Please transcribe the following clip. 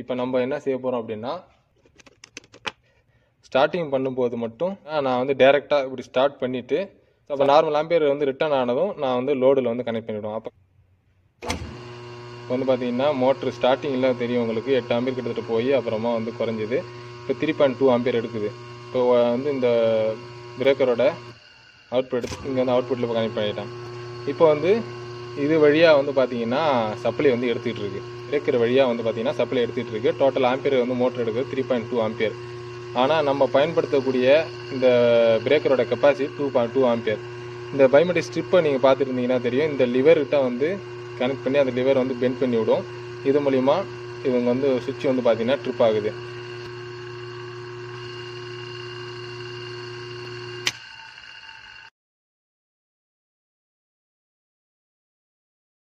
இப்போ நம்ம என்ன செய்ய போகிறோம் அப்படின்னா ஸ்டார்டிங் பண்ணும்போது மட்டும் நான் வந்து டைரெக்டாக இப்படி ஸ்டார்ட் பண்ணிவிட்டு அப்போ நார்மல் ஆம்பியர் வந்து ரிட்டர்ன் ஆனதும் நான் வந்து லோடில் வந்து கனெக்ட் பண்ணிவிடுவேன் அப்போ இப்போ வந்து பார்த்தீங்கன்னா மோட்ரு ஸ்டார்டிங்கில் தெரியும் உங்களுக்கு. எட்டு ஆம்பியர் கிட்டத்தட்ட போய் அப்புறமா வந்து குறைஞ்சிது. இப்போ த்ரீ பாயிண்ட் டூ ஆம்பியர் எடுக்குது. இப்போ வந்து இந்த பிரேக்கரோட அவுட்புட் எடுத்து இங்கே வந்து அவுட்புட்டில் இப்போ கனெக்ட் பண்ணிட்டேன். இப்போ வந்து இது வழியாக வந்து பார்த்தீங்கன்னா சப்ளை வந்து எடுத்துகிட்டு இருக்கு. பிரேக்கர் வழியாக வந்து பார்த்தீங்கன்னா சப்ளை எடுத்துகிட்டு இருக்கு. டோட்டல் ஆம்பியர் வந்து மோட்டர் எடுக்குது த்ரீ பாயிண்ட் டூ ஆம்பியர் ஆனால் நம்ம பயன்படுத்தக்கூடிய இந்த பிரேக்கரோட capacity two point two ampere இந்த பயோமெட்ரிக் ஸ்ட்ரிப்பை நீங்கள் பார்த்துருந்தீங்கன்னா தெரியும். இந்த லிவர்கிட்ட வந்து கனெக்ட் பண்ணி அந்த லிவர் வந்து பெண்ட் பண்ணி விடும். இது மூலிமா இவங்க வந்து சுவிட்ச் வந்து பார்த்தீங்கன்னா ட்ரிப் ஆகுது.